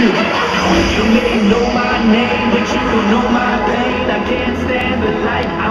You may know my name, but you don't know my pain. I can't stand the light,